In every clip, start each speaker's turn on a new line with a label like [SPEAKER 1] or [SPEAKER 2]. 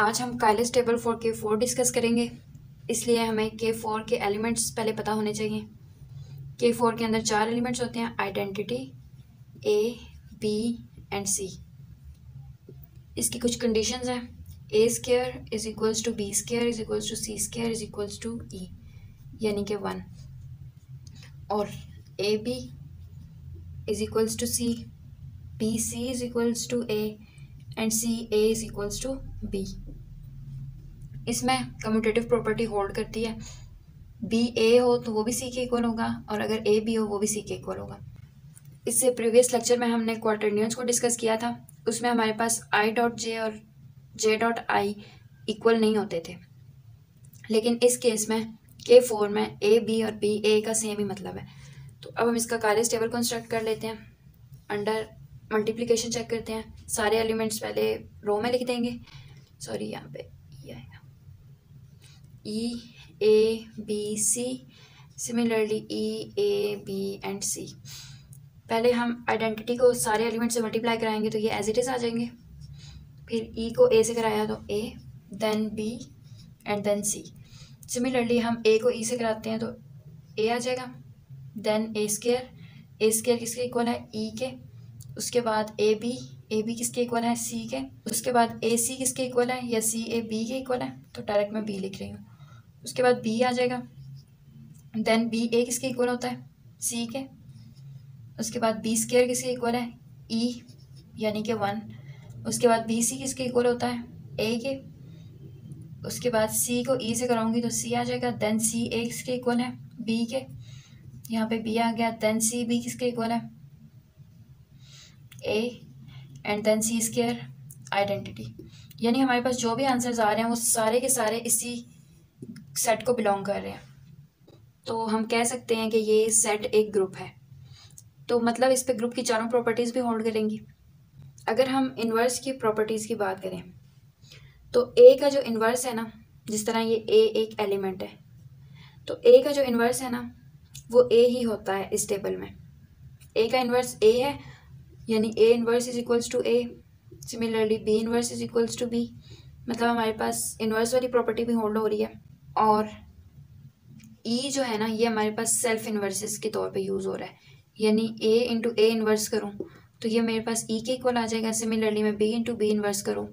[SPEAKER 1] आज हम Cayley's table for K four discuss करेंगे। इसलिए हमें के फोर के एलिमेंट्स पहले पता होने चाहिए। के फोर के अंदर चार एलिमेंट्स होते हैं identity A B and C इसकी कुछ कंडीशंस हैं। A square is equals to B square is equals to C square is equals to E यानी कि वन और A B is equals to C B C is equals to A and C A is equals to B इसमें commutative property hold करती है। B ए हो तो वो भी सी के इक्वल होगा और अगर ए बी हो वो भी सी के इक्वल होगा। इससे प्रीवियस लेक्चर में हमने क्वार्टरनियंस को डिस्कस किया था। उसमें हमारे पास आई डॉट जे और जे डॉट आई इक्वल नहीं होते थे। लेकिन इस केस में के फोर में ए बी और बी ए का सेम ही मतलब है। तो अब हम इसका कार्य टेबल कंस्ट्रक्ट कर लेते हैं। अंडर मल्टीप्लिकेशन चेक करते हैं। सारे एलिमेंट्स पहले रो में लिख देंगे। सॉरी यहाँ पे ई आएगा। E A B C similarly E A B and C पहले हम आइडेंटिटी को सारे एलिमेंट से मल्टीप्लाई कराएँगे तो ये एज इट इज़ आ जाएँगे। फिर ई e को ए से कराया तो A then B and then C similarly हम ए को ई e से कराते हैं तो ए आ जाएगा। Then A square A square किसके इक्वल है? ई e के। उसके बाद ए बी ए बी किसके इक्वल है? सी के। उसके बाद ए सी किसके इक्वल है? या सी ए बी के इक्वल है? तो डायरेक्ट मैं बी लिख रही हूँ। उसके बाद बी आ जाएगा। देन बी ए किसके इक्वल होता है? सी के। उसके बाद बी स्केयर किसके इक्वल है? ई e, यानी कि वन उसके बाद बी सी किसके इक्वल होता है? ए के। उसके बाद सी को ई e से कराऊँगी तो सी आ जाएगा। देन सी ए किसके इक्वल है? बी के। यहाँ पे बी आ गया। देन सी बी किसके इक्वल है? A and then C square identity यानी हमारे पास जो भी आंसर्स आ रहे हैं, वो सारे के सारे इसी सेट को बिलोंग कर रहे हैं। तो हम कह सकते हैं कि ये सेट एक ग्रुप है। तो मतलब इस पे ग्रुप की चारों प्रॉपर्टीज़ भी होल्ड करेंगी। अगर हम इन्वर्स की प्रॉपर्टीज़ की बात करें तो ए का जो इन्वर्स है ना, जिस तरह ये ए एक एलिमेंट है तो ए का जो इन्वर्स है ना, वो ए ही होता है इस टेबल में। ए का इन्वर्स ए है यानी A inverse is equals to A similarly B inverse is equals to B मतलब हमारे पास इन्वर्स वाली प्रॉपर्टी भी होल्ड हो रही है। और ई e जो है ना, ये हमारे पास सेल्फ इन्वर्सिस के तौर पे यूज़ हो रहा है। यानी ए इंटू ए इन्वर्स करूँ तो ये मेरे पास ई e के इक्वल आ जाएगा। सिमिलरली मैं बी इंटू बी इन्वर्स करूँ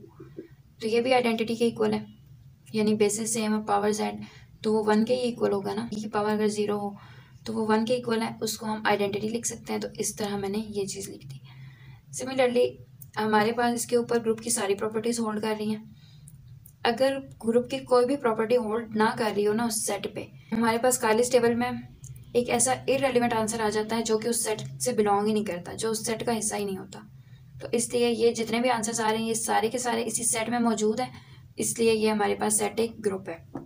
[SPEAKER 1] तो ये भी आइडेंटिटी के इक्वल है। यानी बेसिस सेम पावर जेड तो वो वन के ही इक्वल होगा ना। ई e की पावर अगर ज़ीरो हो तो वो वन के इक्वल है, उसको हम आइडेंटिटी लिख सकते हैं। तो इस तरह मैंने ये चीज़ लिख दी। सिमिलरली हमारे पास इसके ऊपर ग्रुप की सारी प्रॉपर्टीज़ होल्ड कर रही हैं। अगर ग्रुप की कोई भी प्रॉपर्टी होल्ड ना कर रही हो ना उस सेट पे, हमारे पास कालिस टेबल में एक ऐसा इरेलीवेंट आंसर आ जाता है जो कि उस सेट से बिलोंग ही नहीं करता, जो उस सेट का हिस्सा ही नहीं होता। तो इसलिए ये जितने भी आंसर्स आ रहे हैं, ये सारे के सारे इसी सेट में मौजूद हैं। इसलिए ये हमारे पास सेट एक ग्रुप है।